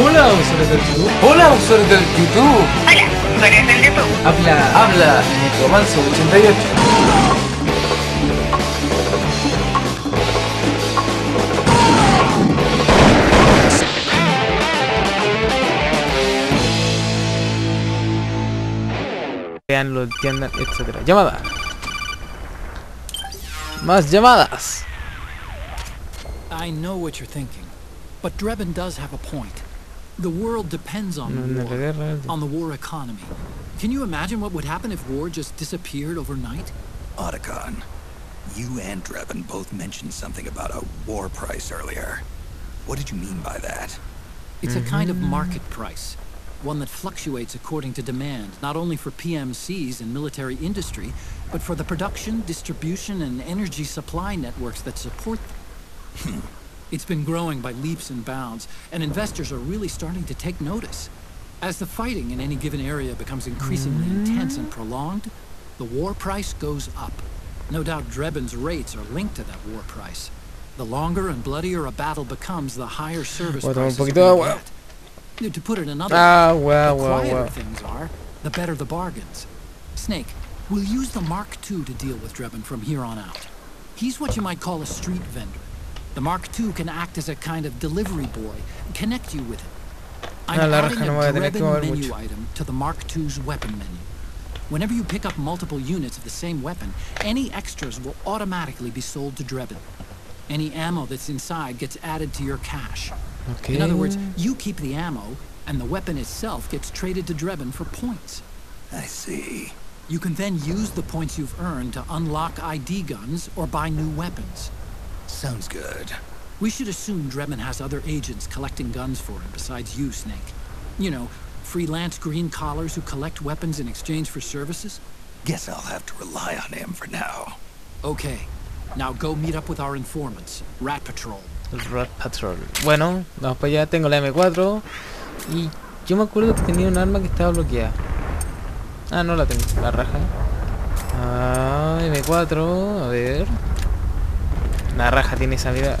Hola, usuarios del YouTube. Hola usuarios del YouTube. Hola, usuarios del YouTube. Habla. Habla Necromancer 88. Veanlo, entiendan, etcétera. Llamada. Más llamadas. I know what you're thinking, but Drebin does have a point. The world depends on No, no, la war, on the war economy. Can you imagine what would happen if war just disappeared overnight? Otacon, you and Drebin both mentioned something about a war price earlier. What did you mean by that? It's a kind of market price, one that fluctuates according to demand, not only for PMCs and military industry, but for the production, distribution, and energy supply networks that support them. It's been growing by leaps and bounds, and investors are really starting to take notice. As the fighting in any given area becomes increasingly intense and prolonged, the war price goes up. No doubt Drebin's rates are linked to that war price. The longer and bloodier a battle becomes, the higher service Voy a tomar un prices are poquito de gonna get. To put it another Ah, way, wow, the quieter wow. things are, the better the bargains. Snake, we'll use the Mark II to deal with Drebin from here on out. He's what you might call a street vendor. The Mark II can act as a kind of delivery boy, connect you with it. I'm la adding no a voy a tener que Drebin menu mucho. item to the Mark II's weapon menu. Whenever you pick up multiple units of the same weapon, any extras will automatically be sold to Drebin. Any ammo that's inside gets added to your cache. Okay. In other words, you keep the ammo, and the weapon itself gets traded to Drebin for points. I see. You can then use the points you've earned to unlock ID guns or buy new weapons. Sounds good. We should assume Drebin has other agents collecting guns for him besides you, Snake. You know, freelance green collars who collect weapons in exchange for services? Guess I'll have to rely on him for now. Okay. Now go meet up with our informants, Rat Patrol. Rat Patrol. Bueno, vamos para allá. Tengo la M4. Y yo me acuerdo que tenía un arma que estaba bloqueada. Ah, no la tengo. La raja. Ah, M4. A ver. La raja tiene esa vida.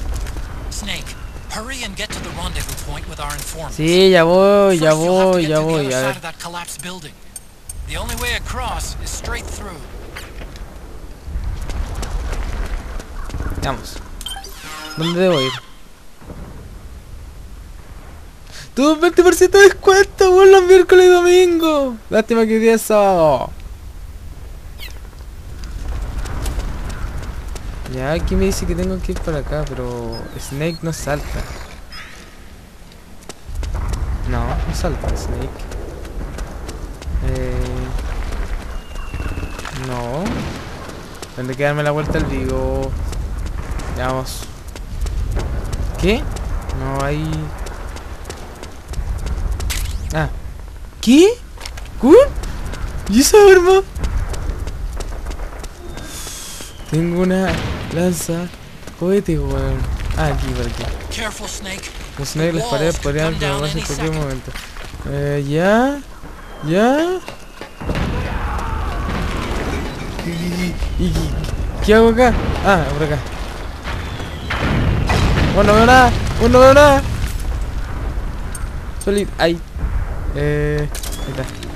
Snake, hurry and get to the rendezvous point with our informants. Sí, ya voy, ya voy, ya voy. A ver. of that collapsed building. The only way across is straight through. Vamos. ¿Dónde debo ir? Tuve un 20% de descuento por los miércoles y domingo. Lástima que hoy día es sábado. Ya, aquí me dice que tengo que ir para acá, pero Snake no salta. No, no salta Snake. Eh... No. Tendré que darme la vuelta al vivo. Veamos. ¿Qué? No hay... Ah. ¿Qué? ¿Qué? ¿Y esa arma? Tengo una lanza cohete, weón. Ah, aquí, por aquí. Careful, Snake. Los snakes les paredes podrían renovarse en cualquier momento. Eh, ya. Ya. ¿Y, y- y- qué hago acá? Ah, por acá. Bueno, no veo nada. Bueno, no veo nada. Solid. Ahí. Eh. Ahí está.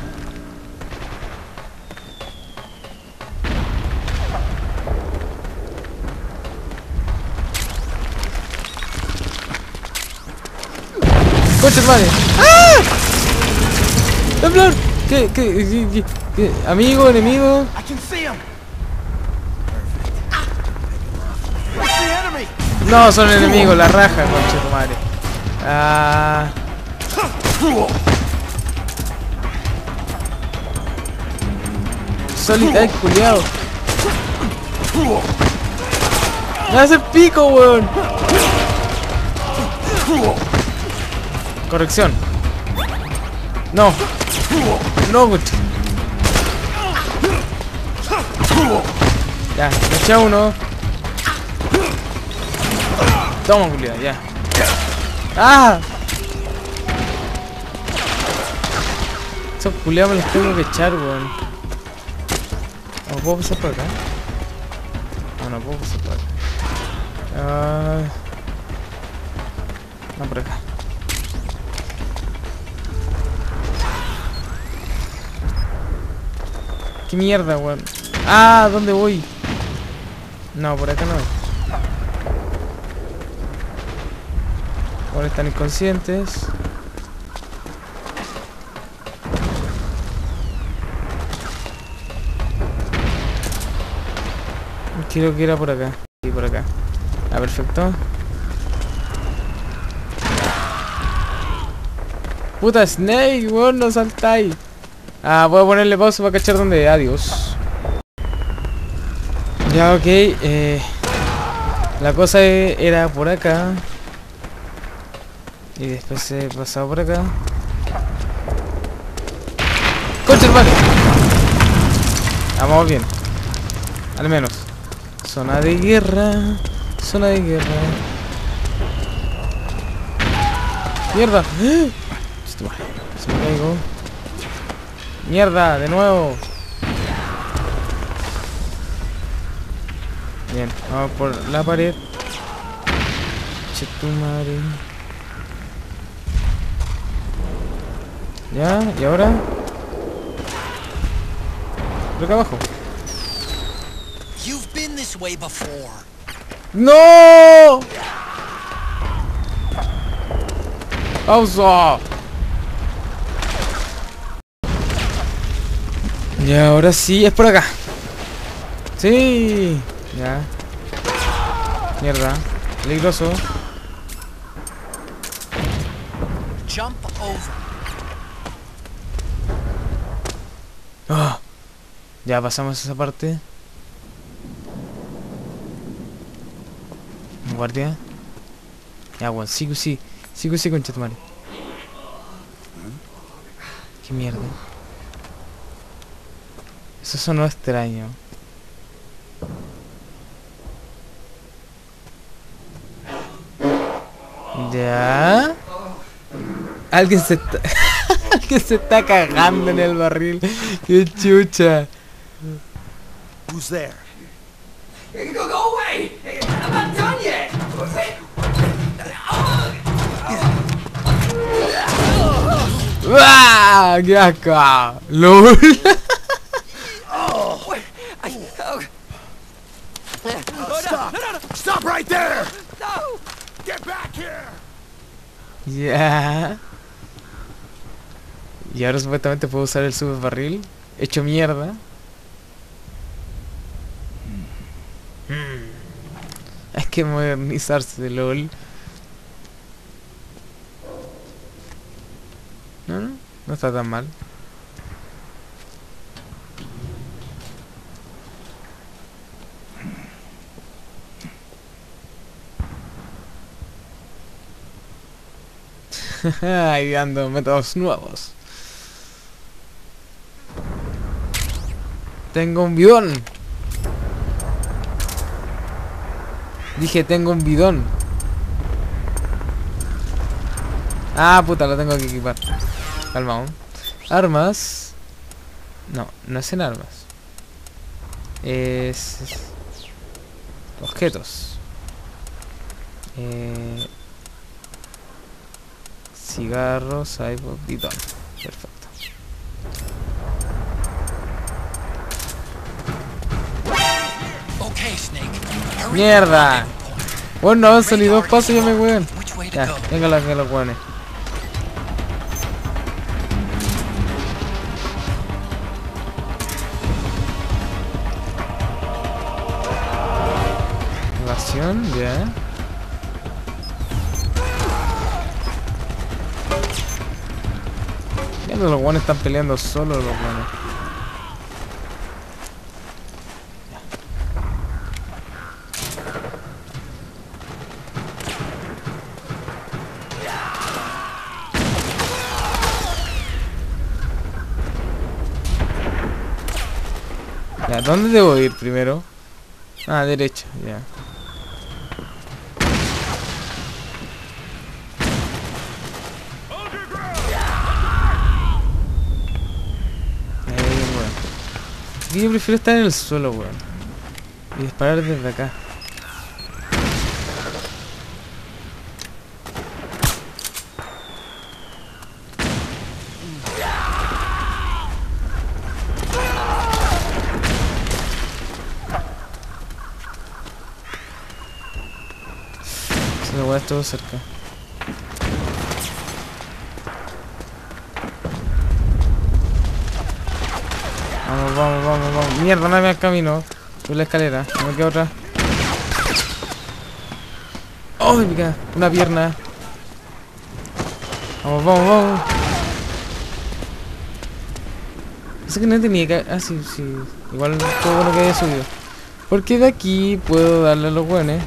¡Ah! ¿Qué, qué, qué, qué, qué? ¿Amigo, enemigo? No, son enemigos, la raja, conche tu madre. Ah. Solid, ay, culiao. Me hace pico, weón. Corrección. No. No, coche. Ya, me eché uno. Toma, culiao, ya. ¡Ah! Esos culiados me los tengo que echar, weón. ¿No puedo pasar por acá? No, no puedo pasar por acá. Ah. No, por acá. ¿Qué mierda, weón? Ah, ¿dónde voy? No, por acá no. Ahora están inconscientes. Creo que era por acá. Sí, por acá. Ah, perfecto. Puta Snake, weón, no saltáis. Ah, voy a ponerle pausa para cachar dónde. Adiós. Ya, ok. Eh, la cosa e- era por acá. Y después he pasado por acá. ¡Concha hermano! Vamos bien. Al menos. Zona de guerra. Zona de guerra. ¡Mierda! ¡Ah! Se. ¡Mierda! ¡De nuevo! Bien, vamos por la pared. Che tu madre. Ya, y ahora. Por acá abajo. ¡No! ¡Pausa! Y ahora sí, es por acá. Sí. Ya. Mierda. Peligroso. Jump over. Ah. Ya pasamos esa parte. Guardia. Ya, bueno, sigo, sí. Sigo, sí, concha tu madre. Qué mierda. Eso sonó extraño. Ya. Alguien se está. Alguien se está cagando en el barril. Qué chucha. Who's there? Go, go away! I'm not done yet! ¡Ah! ¡Qué asco! ¡Lol! Stop right there! No! Get back here! Ya. Y ahora supuestamente puedo usar el super barril. Hecho mierda. Mm. Hay que modernizarse, lol. No, no, no está tan mal. Ideando métodos nuevos. Tengo un bidón. Dije, tengo un bidón. Ah, puta, lo tengo que equipar. Calma aún. Armas. No, no es en armas. Es... Objetos. Eh... Cigarros, iPod, bidón. Perfecto. Okay, Snake. Hurry ¡Mierda! Bueno, no avanzo ni dos pasos y ya me to Ya, venga la que los weones. Evasión, ya. Los weones están peleando solo los weones. Ya, ¿dónde debo ir primero? Ah, derecha, ya. Así que yo prefiero estar en el suelo, weón. Y disparar desde acá. Se lo voy a estar cerca. Vamos, vamos, vamos. Mierda, no me al camino. Por la escalera. No me queda otra. ¡Oh, me! Una pierna. Vamos, vamos, vamos. Pensé que no tenía que... Ah, sí, sí. Igual todo bueno que haya subido. Porque de aquí puedo darle a los buenos.